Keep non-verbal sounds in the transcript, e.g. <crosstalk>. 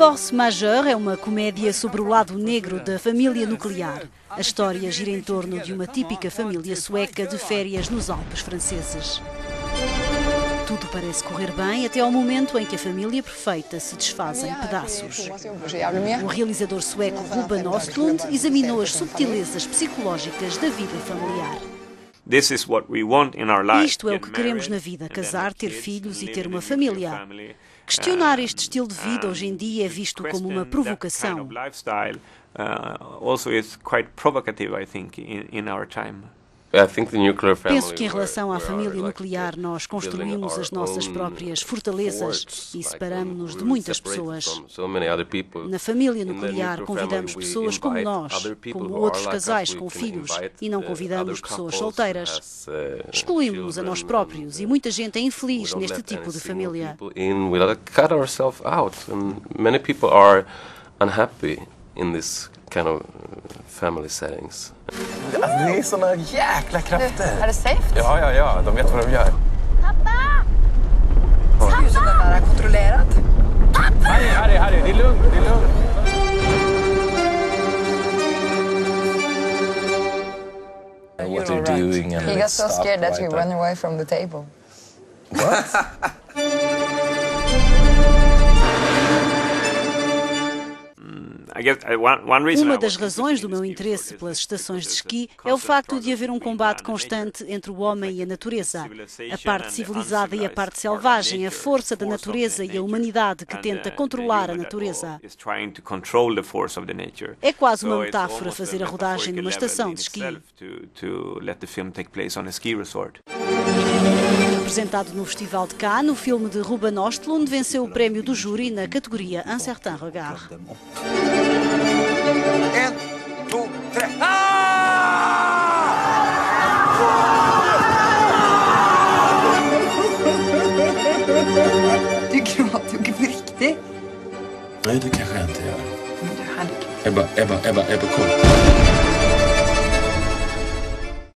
Force Majeure é uma comédia sobre o lado negro da família nuclear. A história gira em torno de uma típica família sueca de férias nos Alpes franceses. Tudo parece correr bem até ao momento em que a família perfeita se desfaz em pedaços. O realizador sueco Ruben Ostlund examinou as subtilezas psicológicas da vida familiar. Isto é o que queremos na vida: casar, ter filhos e ter uma família. Questionar este estilo de vida hoje em dia é visto como uma provocação. Penso que em relação à família nuclear nós construímos as nossas próprias fortalezas e separamos-nos de muitas pessoas. Na família nuclear convidamos pessoas como nós, como outros casais com filhos, e não convidamos pessoas solteiras. Excluímos-nos a nós próprios e muita gente é infeliz neste tipo de família. unhappy in this kind of family settings. Alltså, det är såna jäkla krafter. Är det safe? Ja, ja, ja. De vet vad de gör. Pappa! Ljuset är nära kontrollerat. Harry, Harry, Harry. Det är lugnt. Det är lugnt. What they're doing and He got so scared that he ran away from the table. <laughs> Uma das razões do meu interesse pelas estações de esqui é o facto de haver um combate constante entre o homem e a natureza. A parte civilizada e a parte selvagem, a força da natureza e a humanidade que tenta controlar a natureza. É quase uma metáfora fazer a rodagem numa estação de esqui. Apresentado no Festival de Cannes, o filme de Ruben Ostlund venceu o prémio do júri na categoria Un certain regard. To, tre. Ah! <laughs> Du gråter ju inte på riktigt. Nej, det gör. Men du, herregud. Ebba, Ebba, Ebba, Ebba, kom.